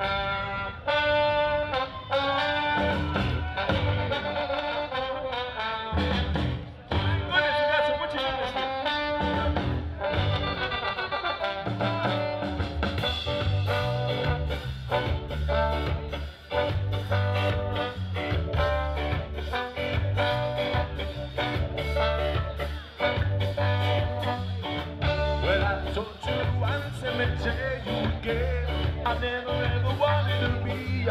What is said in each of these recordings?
Música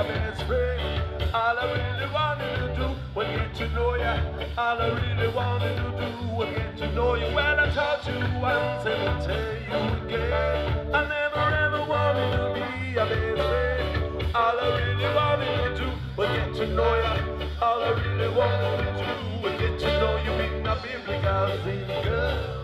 your best friend. All I really wanted to do was get to know you. All I really wanted to do was get to know you. Well, I taught you once and I'll tell you again. I never ever wanted to be your best friend. All I really wanted to do was get to know you. All I really wanted to do was get to know you in the biblical sense,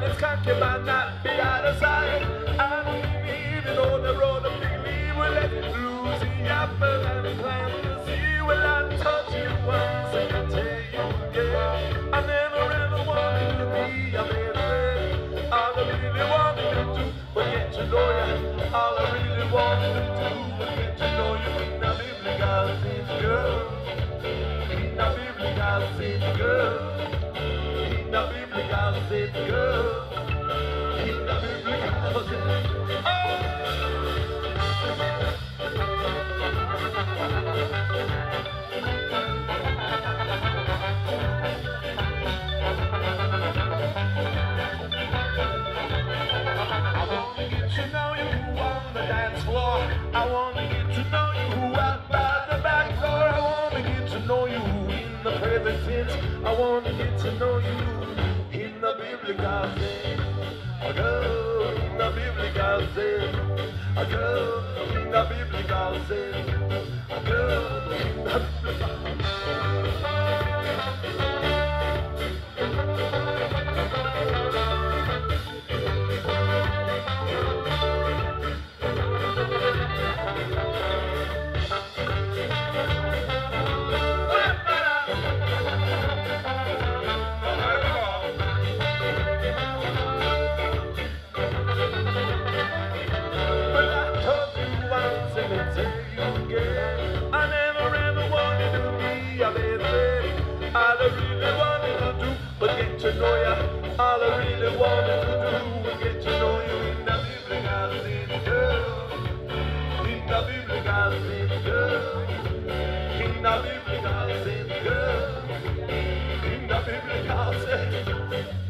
And his concubine not be out of sight. I believe even on the road of believe will let lose the apple and climb the sea. Will I touch you once and tell you again? I never ever wanted to be a baby. All I really wanted to do was get to know you. All I really wanted to do was get to know you. In the biblical sense, girl. In the biblical sense, girl. In biblical sense, girl. In the biblical. I wanna get to know you on the dance floor. I wanna get to know you out by the All I really wanted to do was get to know you in the biblical city, girl. In the biblical city, girl. In the biblical city, girl. In the biblical city.